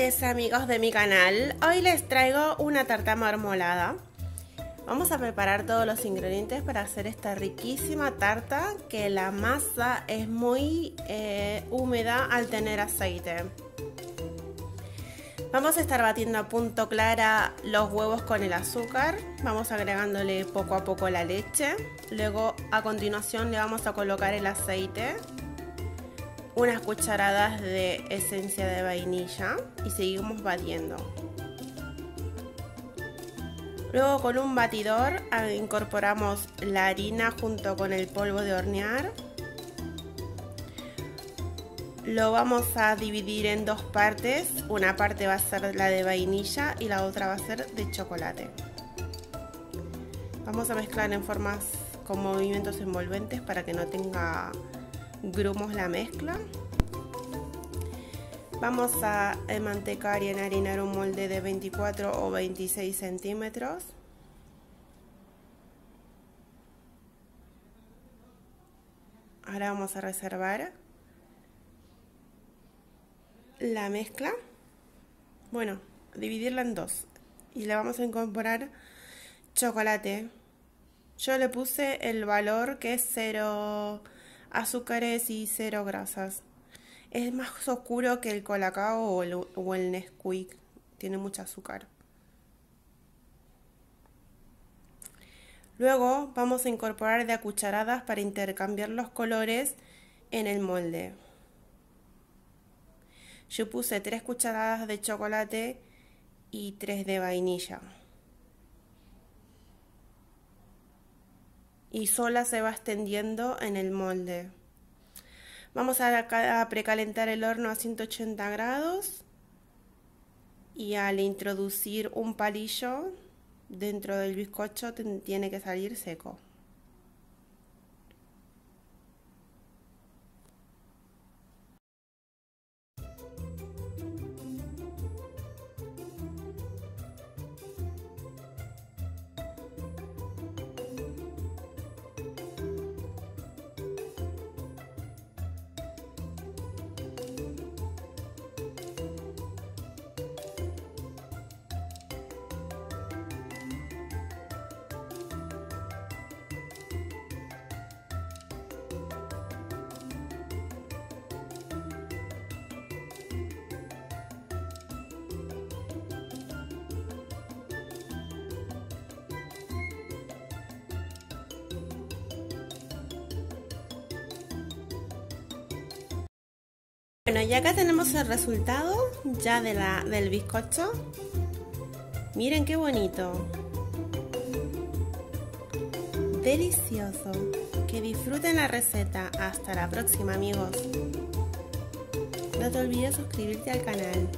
Amigos de mi canal. Hoy les traigo una tarta marmolada. Vamos a preparar todos los ingredientes para hacer esta riquísima tarta que la masa es muy eh, húmeda al tener aceite. Vamos a estar batiendo a punto clara los huevos con el azúcar. Vamos agregándole poco a poco la leche. Luego a continuación le vamos a colocar el aceite unas cucharadas de esencia de vainilla y seguimos batiendo. Luego con un batidor incorporamos la harina junto con el polvo de hornear. Lo vamos a dividir en dos partes. Una parte va a ser la de vainilla y la otra va a ser de chocolate. Vamos a mezclar en formas con movimientos envolventes para que no tenga grumos la mezcla. Vamos a mantecar y enharinar un molde de 24 o 26 centímetros. Ahora vamos a reservar la mezcla. Bueno, dividirla en dos. Y le vamos a incorporar chocolate. Yo le puse el valor que es 0 azúcares y cero grasas. Es más oscuro que el colacao o el, Nesquik. Tiene mucho azúcar. Luego vamos a incorporar de a cucharadas para intercambiar los colores en el molde. Yo puse tres cucharadas de chocolate y tres de vainilla. Y sola se va extendiendo en el molde. Vamos a, precalentar el horno a 180 grados y al introducir un palillo dentro del bizcocho tiene que salir seco. Bueno, y acá tenemos el resultado ya de la, del bizcocho. Miren qué bonito. Delicioso. Que disfruten la receta. Hasta la próxima amigos. No te olvides suscribirte al canal.